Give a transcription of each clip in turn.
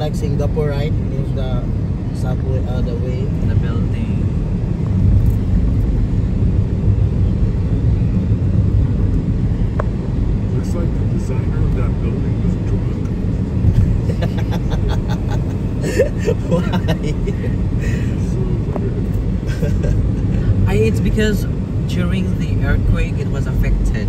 like Singapore, right? Is the subway, uh, the way. The building. Looks like the designer of that building was drunk. Why? I, it's because during the earthquake it was affected.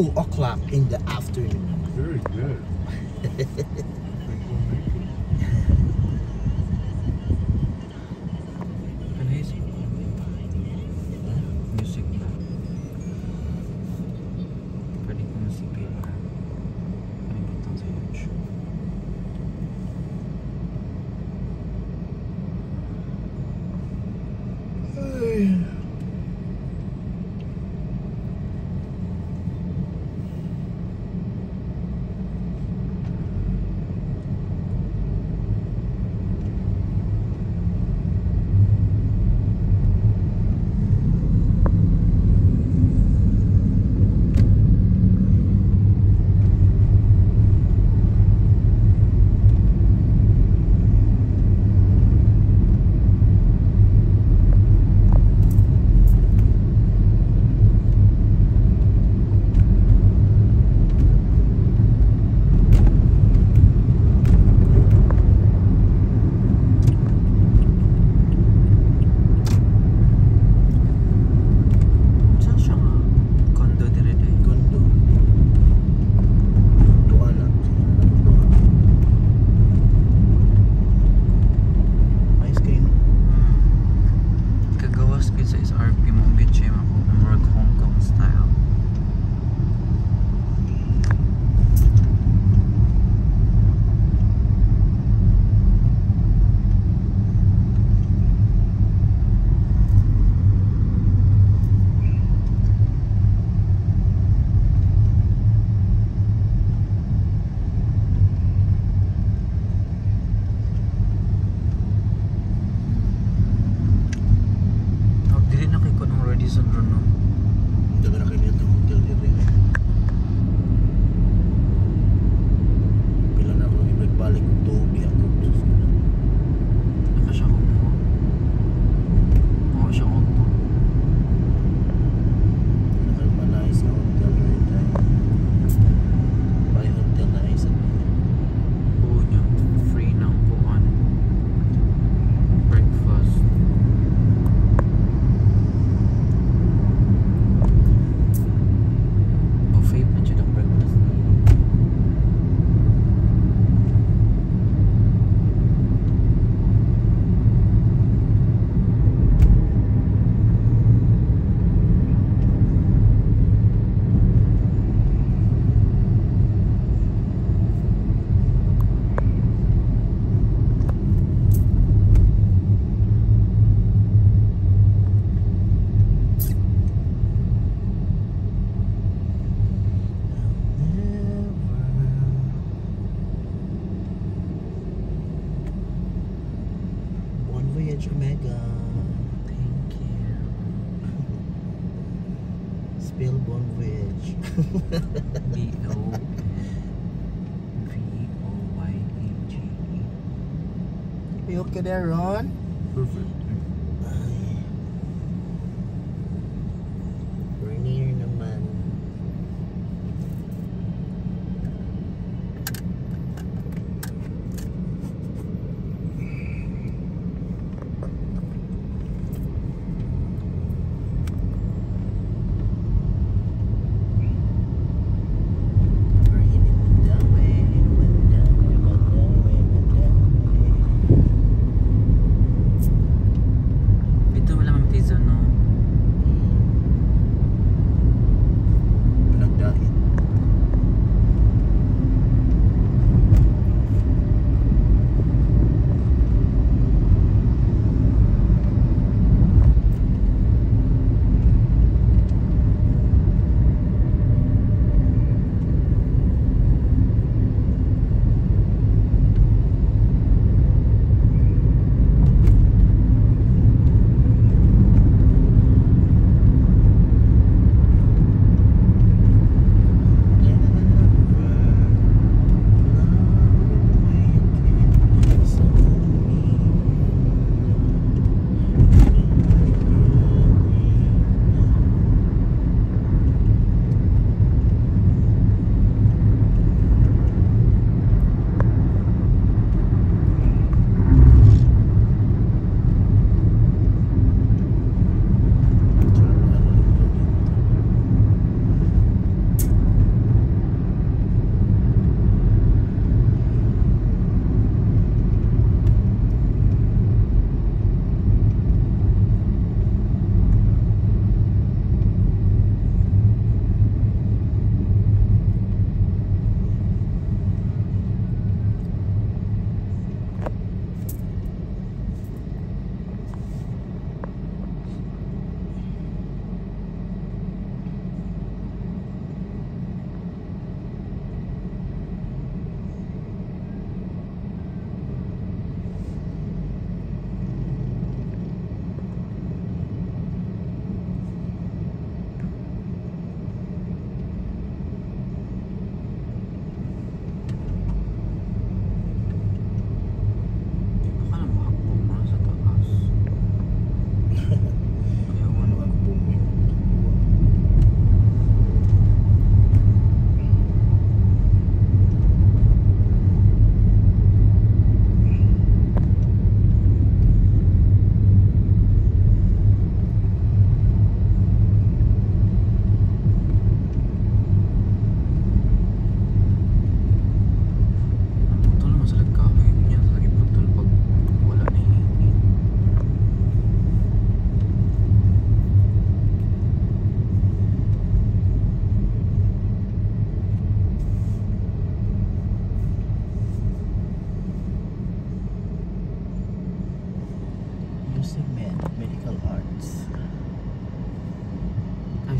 2 o'clock in the afternoon. Very good. You okay there, Perfect.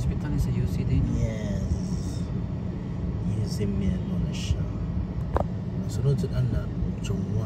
hospital is a UCD? No? Yes. UC Melon Shop. Sunod sa the Chong Hua.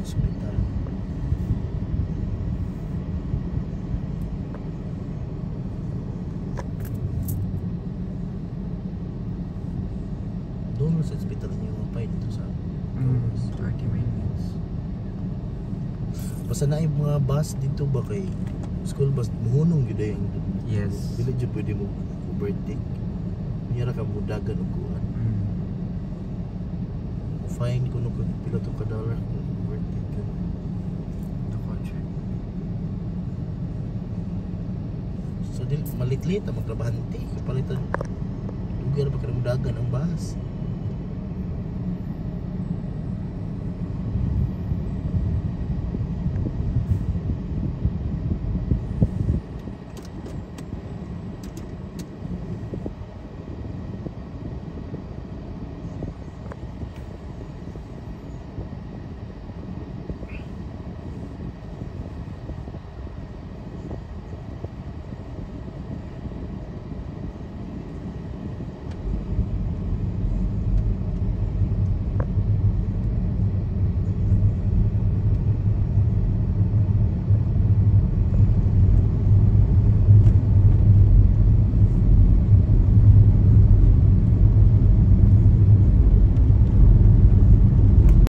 Hospital. Basta na yung mga bus dito ba kay school bus muhunong gyud ay ang Yes. dili jud pwede mo overtake. Nira ka mudagan og kuan. Mm. Fine kung pila to ka dollar kung overtake ka. The country. So dili malitlit ang maglabahante kapalitan lugar pa kada mudagan ang bus.